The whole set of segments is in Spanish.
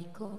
rico,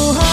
Oh.